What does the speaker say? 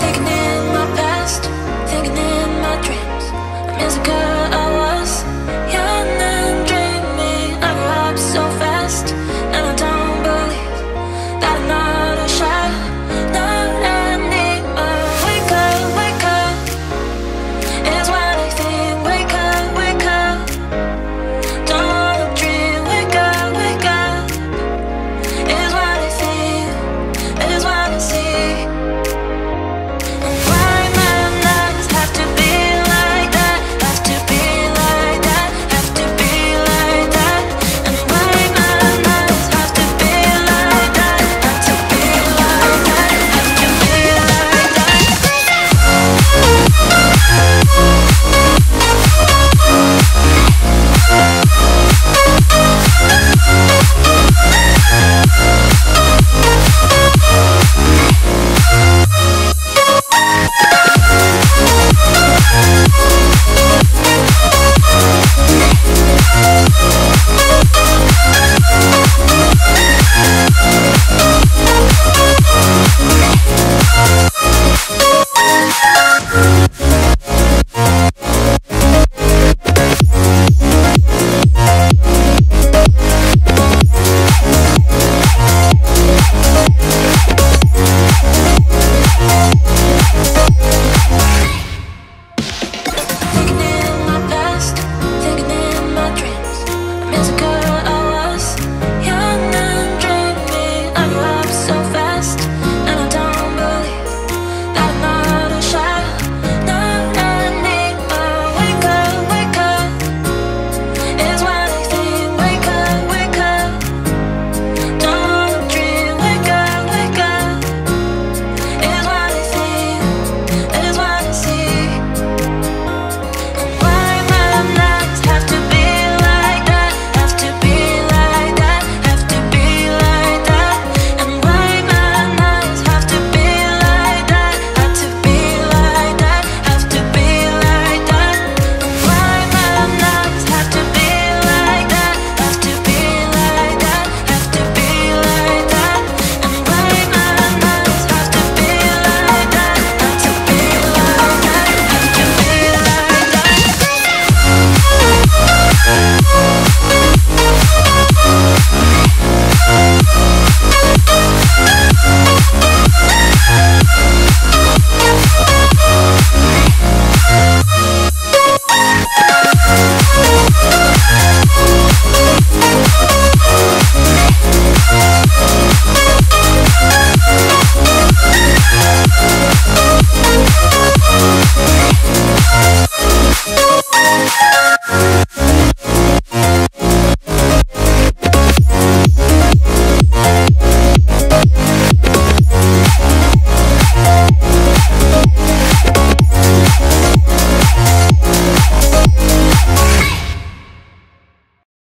picnic.